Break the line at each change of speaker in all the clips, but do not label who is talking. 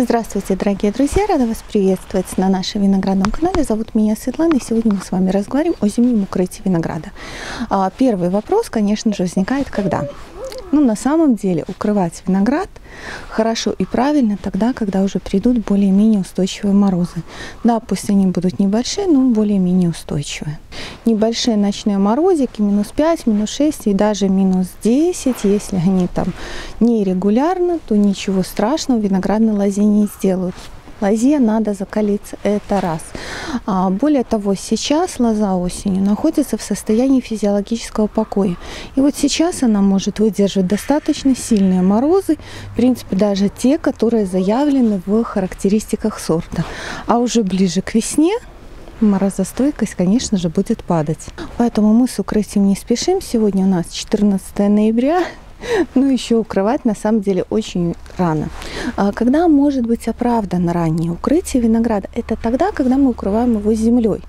Здравствуйте, дорогие друзья! Рада вас приветствовать на нашем виноградном канале. Зовут меня Светлана, и сегодня мы с вами разговариваем о зимнем укрытии винограда. А, первый вопрос, конечно же, возникает когда? Ну, на самом деле, укрывать виноград хорошо и правильно тогда, когда уже придут более-менее устойчивые морозы. Да, пусть они будут небольшие, но более-менее устойчивые. Небольшие ночные морозики, минус 5, минус 6 и даже минус 10, если они там нерегулярно, то ничего страшного виноградной лозе не сделают лозе надо закалиться, это раз. А, более того, сейчас лоза осенью находится в состоянии физиологического покоя. И вот сейчас она может выдерживать достаточно сильные морозы, в принципе, даже те, которые заявлены в характеристиках сорта. А уже ближе к весне морозостойкость, конечно же, будет падать. Поэтому мы с укрытием не спешим. Сегодня у нас 14 ноября. Но еще укрывать на самом деле очень рано. А когда может быть оправдано раннее укрытие винограда? Это тогда, когда мы укрываем его землей.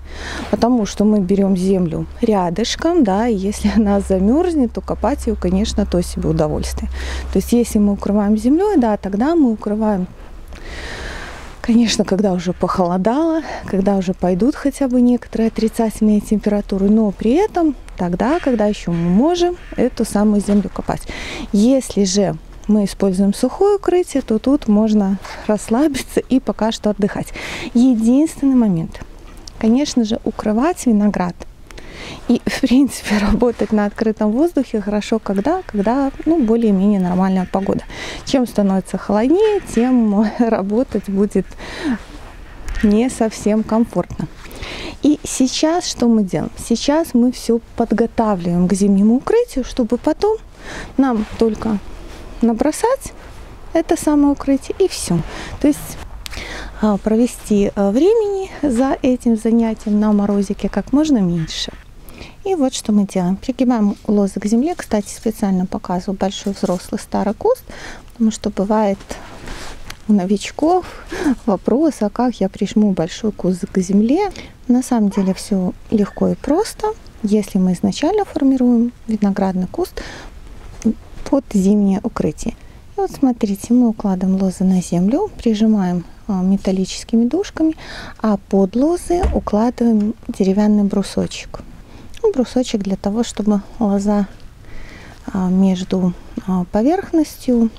Потому что мы берем землю рядышком, да, и если она замерзнет, то копать ее, конечно, то себе удовольствие. То есть если мы укрываем землей, да, тогда мы укрываем Конечно, когда уже похолодало, когда уже пойдут хотя бы некоторые отрицательные температуры, но при этом тогда, когда еще мы можем эту самую землю копать. Если же мы используем сухое укрытие, то тут можно расслабиться и пока что отдыхать. Единственный момент, конечно же, укрывать виноград и, в принципе, работать на открытом воздухе хорошо, когда, когда ну, более-менее нормальная погода. Чем становится холоднее, тем работать будет не совсем комфортно. И сейчас что мы делаем? Сейчас мы все подготавливаем к зимнему укрытию, чтобы потом нам только набросать это самое укрытие и все. То есть а, провести а, времени за этим занятием на морозике как можно меньше. И вот что мы делаем. Пригибаем лозы к земле. Кстати, специально показываю большой взрослый старый куст, потому что бывает у новичков вопрос, а как я прижму большой куст к земле. На самом деле все легко и просто. Если мы изначально формируем виноградный куст под зимнее укрытие. И вот смотрите, мы укладываем лозы на землю, прижимаем а, металлическими дужками, а под лозы укладываем деревянный брусочек. Ну, брусочек для того, чтобы лоза а, между а, поверхностью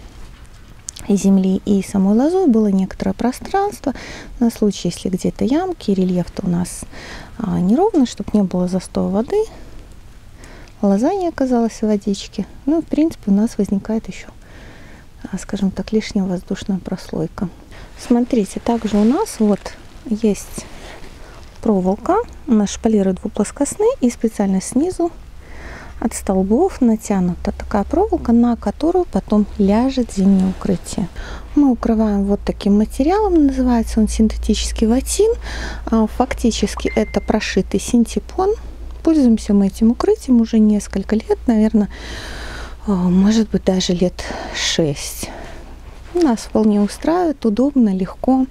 земли и самой лозой было некоторое пространство на случай, если где-то ямки, рельеф-то у нас а, неровно, чтобы не было застоя воды, лоза не оказалась в водичке. Ну, в принципе, у нас возникает еще, скажем так, лишняя воздушная прослойка. Смотрите, также у нас вот есть проволока. У нас шпалеры двуплоскостные и специально снизу от столбов натянута такая проволока, на которую потом ляжет зимнее укрытие. Мы укрываем вот таким материалом, называется он синтетический ватин. А, фактически это прошитый синтепон. Пользуемся мы этим укрытием уже несколько лет, наверное, а, может быть даже лет 6. Нас вполне устраивает, удобно, легко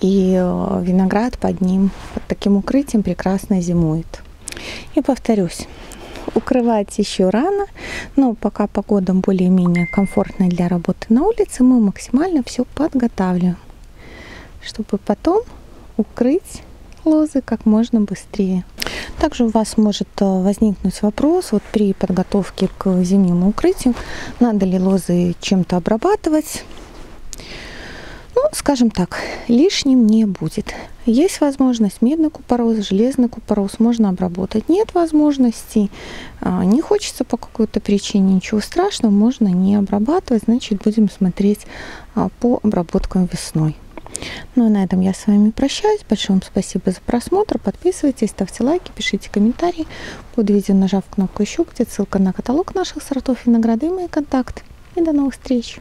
и э, виноград под ним, под таким укрытием прекрасно зимует. И повторюсь, укрывать еще рано, но пока погода более-менее комфортная для работы на улице, мы максимально все подготавливаем, чтобы потом укрыть лозы как можно быстрее. Также у вас может э, возникнуть вопрос вот при подготовке к зимнему укрытию, надо ли лозы чем-то обрабатывать. Скажем так, лишним не будет. Есть возможность медный купорос, железный купорос можно обработать. Нет возможности, а, не хочется по какой-то причине, ничего страшного, можно не обрабатывать, значит будем смотреть а, по обработкам весной. Ну а на этом я с вами прощаюсь. Большое вам спасибо за просмотр. Подписывайтесь, ставьте лайки, пишите комментарии. Под видео нажав кнопку «Еще», где ссылка на каталог наших сортов винограда и мои контакты. И до новых встреч!